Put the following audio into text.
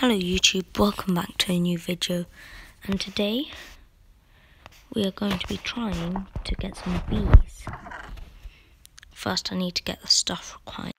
Hello YouTube, welcome back to a new video and today we are going to be trying to get some bees. First I need to get the stuff required.